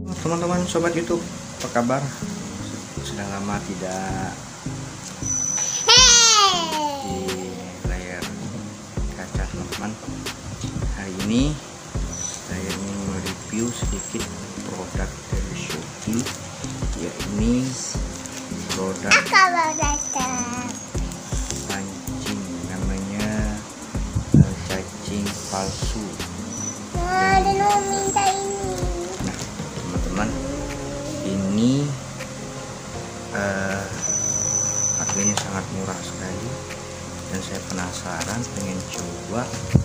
teman-teman sobat YouTube. Apa kabar? Sedang lama tidak di layar kaca teman-teman. Hari ini saya ingin mereview sedikit produk dari Shopee yakni produk pancing namanya eh, cacing palsu ini eh, harganya sangat murah sekali. Dan saya penasaran pengen coba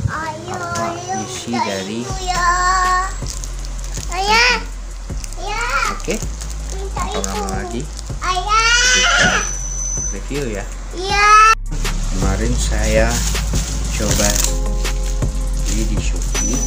Ayo, Apa ayo, isi dari- ya. Ayah, ya, oke. Itu. lama lagi. Ayah, kita review ya. Ya. kemarin saya coba beli di Shopee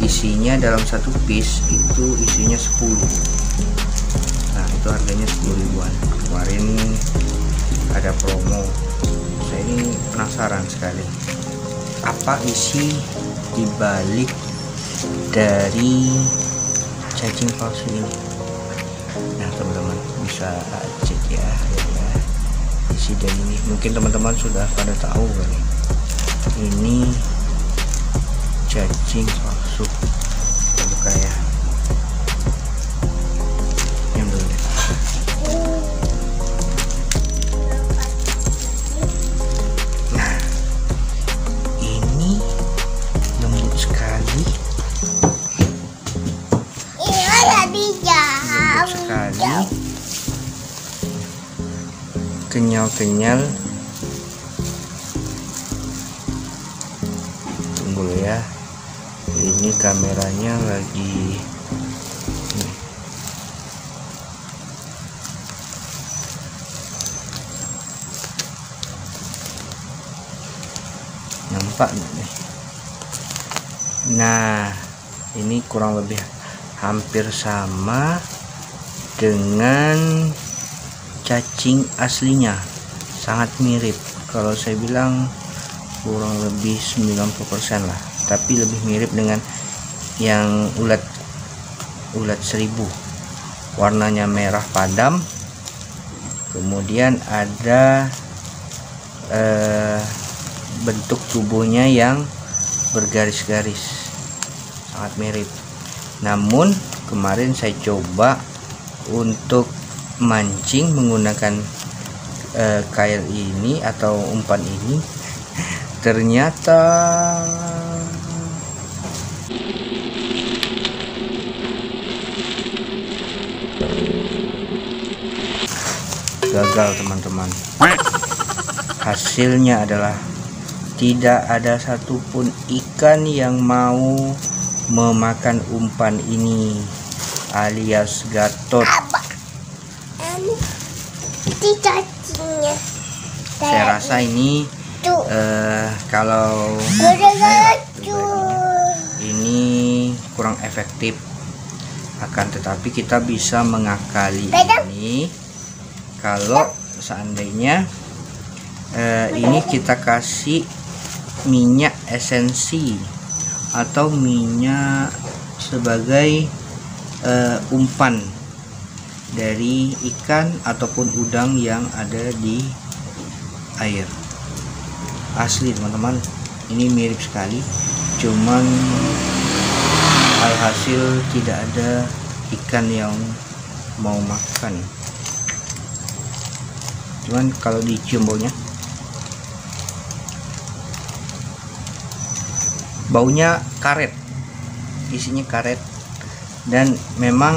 isinya dalam satu piece itu isinya 10 nah itu harganya 10 ribuan. Kemarin ada promo. Saya ini penasaran sekali. Apa isi dibalik dari cacing palsu ini? Nah teman-teman bisa cek ya, ya. Isi dari ini. Mungkin teman-teman sudah pada tahu kali. Ini cacing kita buka ya yang dulu. Deh. nah ini lembut sekali. Jam. lembut sekali. Kenyal-kenyal. Tunggu ya ini kameranya lagi nampak nih? Nah ini kurang lebih hampir sama dengan cacing aslinya. Sangat mirip. Kalau saya bilang kurang lebih 90% lah tapi lebih mirip dengan yang ulat ulat seribu. Warnanya merah padam. Kemudian ada eh, bentuk tubuhnya yang bergaris-garis. Sangat mirip. Namun kemarin saya coba untuk mancing menggunakan eh, kail ini atau umpan ini. Ternyata gagal teman-teman. Hasilnya adalah tidak ada satupun ikan yang mau memakan umpan ini alias gatot. Saya rasa ini eh, kalau ini kurang efektif. Akan tetapi kita bisa mengakali ini kalau seandainya eh, ini kita kasih minyak esensi atau minyak sebagai eh, umpan dari ikan ataupun udang yang ada di air. Asli teman-teman ini mirip sekali cuman alhasil tidak ada ikan yang mau makan cuman kalau dicium baunya? Baunya karet. Isinya karet. Dan memang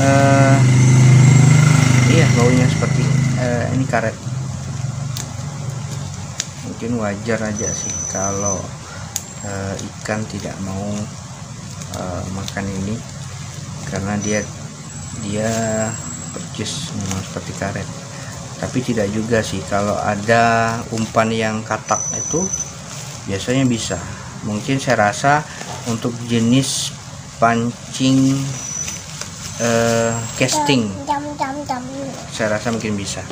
eh, iya baunya seperti eh, ini karet. Mungkin wajar aja sih kalau eh, ikan tidak mau eh, makan ini. Karena dia dia percis memang seperti karet tapi tidak juga sih kalau ada umpan yang katak itu biasanya bisa. Mungkin saya rasa untuk jenis pancing eh, casting. Jam jam jam. saya rasa mungkin bisa.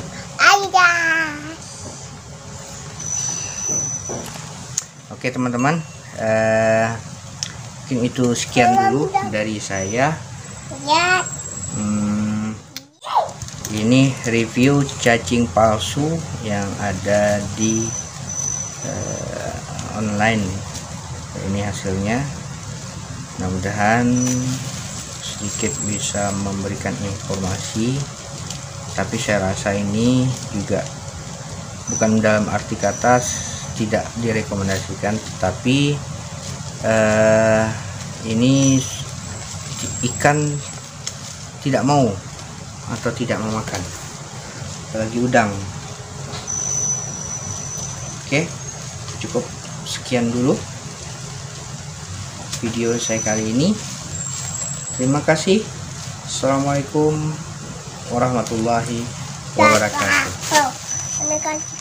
Oke teman-teman eh, mungkin itu sekian dulu dari saya. Ya. Ini review cacing palsu yang ada di eh, online. Ini hasilnya. Mudah-mudahan sedikit bisa memberikan informasi. Tapi saya rasa ini juga bukan dalam arti kata tidak direkomendasikan. Tetapi eh, ini ikan tidak mau atau tidak memakan apalagi udang. Oke cukup sekian dulu video saya kali ini. Terima kasih. Assalamualaikum warahmatullahi wabarakatuh